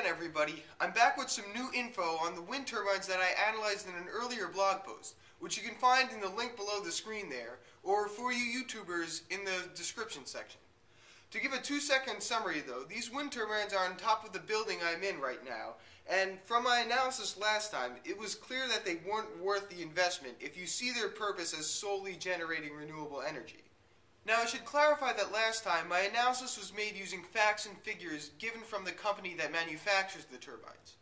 again, everybody. I'm back with some new info on the wind turbines that I analyzed in an earlier blog post, which you can find in the link below the screen there, or for you YouTubers in the description section. To give a two second summary though, these wind turbines are on top of the building I'm in right now, and from my analysis last time, it was clear that they weren't worth the investment if you see their purpose as solely generating renewable energy. Now, I should clarify that last time my analysis was made using facts and figures given from the company that manufactures the turbines.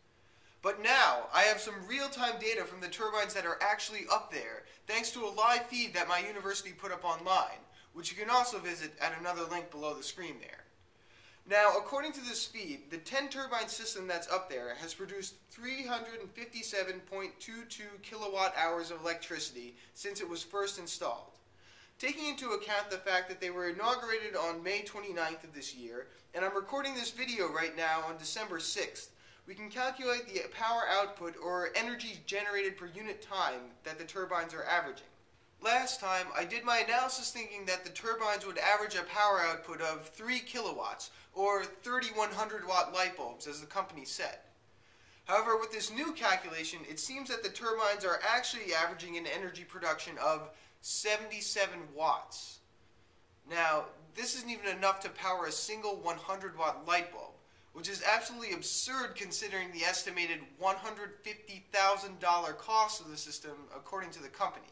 But now, I have some real-time data from the turbines that are actually up there, thanks to a live feed that my university put up online, which you can also visit at another link below the screen there. Now, according to this feed, the 10 turbine system that's up there has produced 357.22 kilowatt hours of electricity since it was first installed. Taking into account the fact that they were inaugurated on May 29th of this year, and I'm recording this video right now on December 6th, we can calculate the power output or energy generated per unit time that the turbines are averaging. Last time, I did my analysis thinking that the turbines would average a power output of 3 kilowatts, or 3100 watt light bulbs, as the company said. However, with this new calculation, it seems that the turbines are actually averaging an energy production of 77 watts. Now, this isn't even enough to power a single 100 watt light bulb, which is absolutely absurd considering the estimated $150,000 cost of the system according to the company.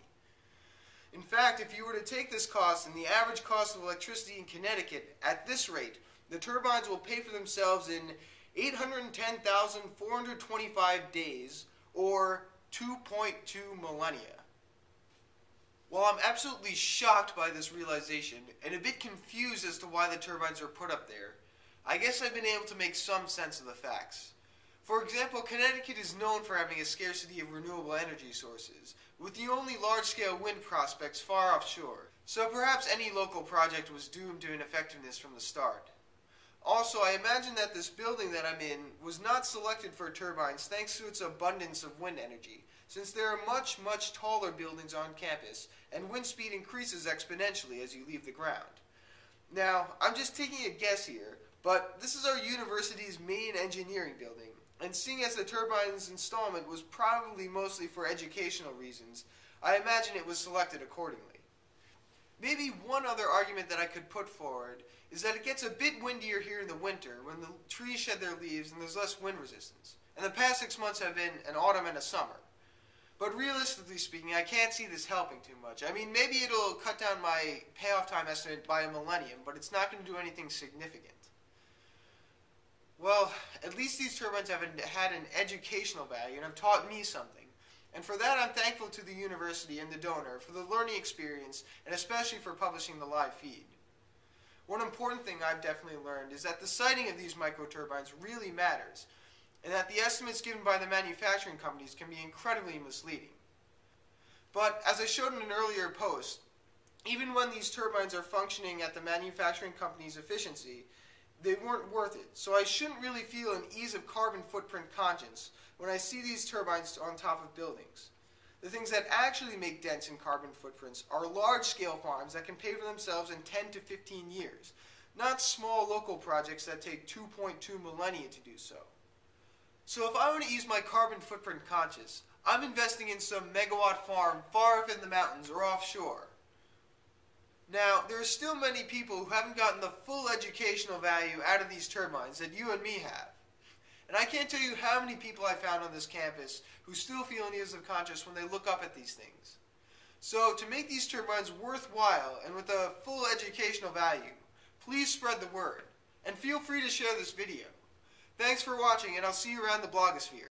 In fact, if you were to take this cost and the average cost of electricity in Connecticut at this rate, the turbines will pay for themselves in 810,425 days or 2.2 millennia. While I'm absolutely shocked by this realization and a bit confused as to why the turbines are put up there, I guess I've been able to make some sense of the facts. For example, Connecticut is known for having a scarcity of renewable energy sources, with the only large-scale wind prospects far offshore, so perhaps any local project was doomed to ineffectiveness from the start. Also, I imagine that this building that I'm in was not selected for turbines thanks to its abundance of wind energy, since there are much, much taller buildings on campus, and wind speed increases exponentially as you leave the ground. Now, I'm just taking a guess here, but this is our university's main engineering building, and seeing as the turbine's installment was probably mostly for educational reasons, I imagine it was selected accordingly. Maybe one other argument that I could put forward is that it gets a bit windier here in the winter when the trees shed their leaves and there's less wind resistance. And the past six months have been an autumn and a summer. But realistically speaking, I can't see this helping too much. I mean, maybe it'll cut down my payoff time estimate by a millennium, but it's not going to do anything significant. Well, at least these turbines have had an educational value and have taught me something. And for that, I'm thankful to the university and the donor for the learning experience and especially for publishing the live feed. One important thing I've definitely learned is that the siting of these microturbines really matters and that the estimates given by the manufacturing companies can be incredibly misleading. But as I showed in an earlier post, even when these turbines are functioning at the manufacturing company's efficiency, they weren't worth it. So I shouldn't really feel an ease of carbon footprint conscience when I see these turbines on top of buildings. The things that actually make dents in carbon footprints are large-scale farms that can pay for themselves in 10 to 15 years, not small local projects that take 2.2 millennia to do so. So if I want to ease my carbon footprint conscience, I'm investing in some megawatt farm far up in the mountains or offshore. Now, there are still many people who haven't gotten the full educational value out of these turbines that you and me have. And I can't tell you how many people I found on this campus who still feel ease of conscience when they look up at these things. So, to make these turbines worthwhile and with a full educational value, please spread the word. And feel free to share this video. Thanks for watching, and I'll see you around the blogosphere.